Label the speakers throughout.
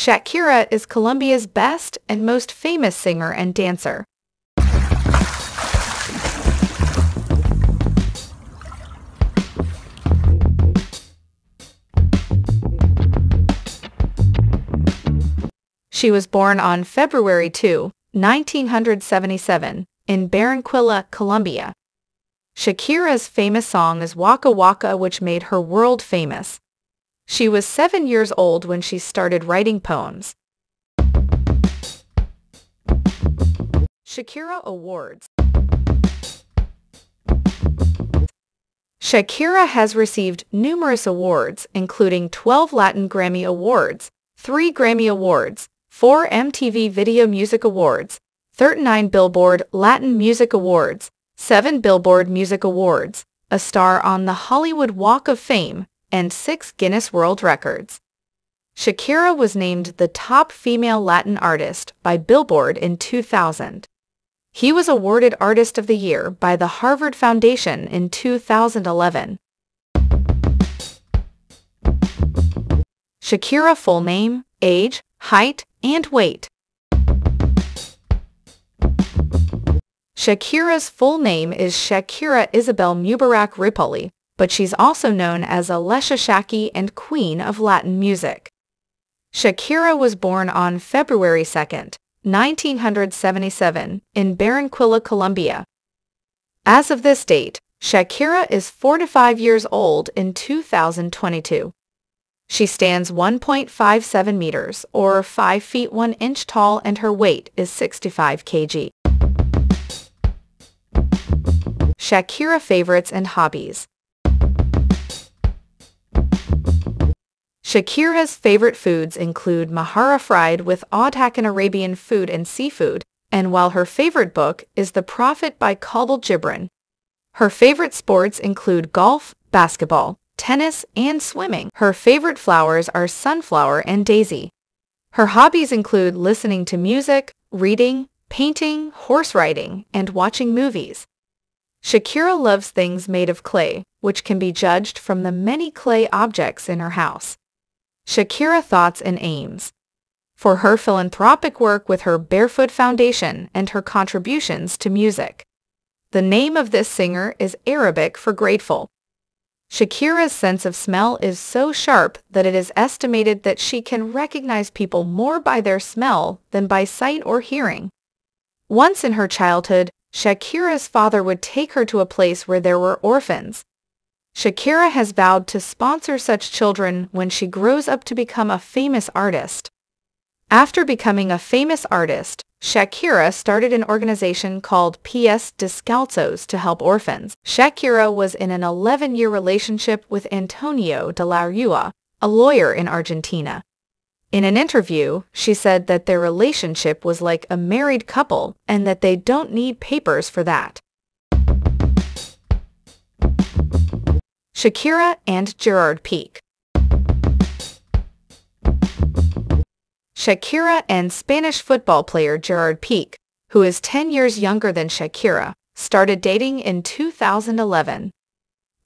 Speaker 1: Shakira is Colombia's best and most famous singer and dancer. She was born on February 2, 1977, in Barranquilla, Colombia. Shakira's famous song is Waka Waka which made her world famous. She was seven years old when she started writing poems. Shakira Awards Shakira has received numerous awards, including 12 Latin Grammy Awards, 3 Grammy Awards, 4 MTV Video Music Awards, 39 Billboard Latin Music Awards, 7 Billboard Music Awards, a star on the Hollywood Walk of Fame, and 6 Guinness World Records. Shakira was named the top female Latin artist by Billboard in 2000. He was awarded Artist of the Year by the Harvard Foundation in 2011. Shakira full name, age, height, and weight. Shakira's full name is Shakira Isabel Mebarak Ripoll, but she's also known as Alessia Shaki and Queen of Latin Music. Shakira was born on February 2, 1977, in Barranquilla, Colombia. As of this date, Shakira is 45 years old in 2022. She stands 1.57 meters or 5 feet 1 inch tall and her weight is 65 kg. Shakira favorites and hobbies. Shakira's favorite foods include mahara fried with Audakan Arabian food and seafood, and while her favorite book is The Prophet by Khalil Gibran. Her favorite sports include golf, basketball, tennis, and swimming. Her favorite flowers are sunflower and daisy. Her hobbies include listening to music, reading, painting, horse riding, and watching movies. Shakira loves things made of clay, which can be judged from the many clay objects in her house. Shakira thoughts and aims. For her philanthropic work with her Barefoot Foundation and her contributions to music. The name of this singer is Arabic for grateful. Shakira's sense of smell is so sharp that it is estimated that she can recognize people more by their smell than by sight or hearing. Once in her childhood, Shakira's father would take her to a place where there were orphans. Shakira has vowed to sponsor such children when she grows up to become a famous artist. After becoming a famous artist, Shakira started an organization called Pies Descalzos to help orphans. Shakira was in an 11-year relationship with Antonio de la Rua, a lawyer in Argentina. In an interview, she said that their relationship was like a married couple and that they don't need papers for that. Shakira and Gerard Piqué Shakira and Spanish football player Gerard Piqué, who is 10 years younger than Shakira, started dating in 2011.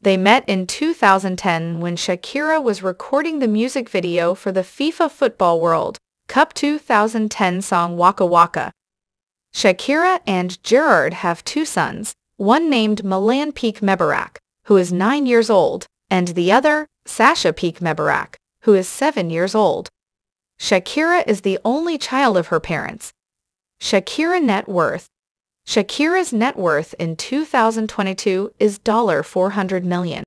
Speaker 1: They met in 2010 when Shakira was recording the music video for the FIFA Football World Cup 2010 song Waka Waka. Shakira and Gerard have two sons, one named Milan Piqué Mebarak, who is 9 years old, and the other, Sasha Piqué Mebarak, who is 7 years old. Shakira is the only child of her parents. Shakira net worth. Shakira's net worth in 2022 is $400 million.